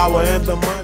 power and the money.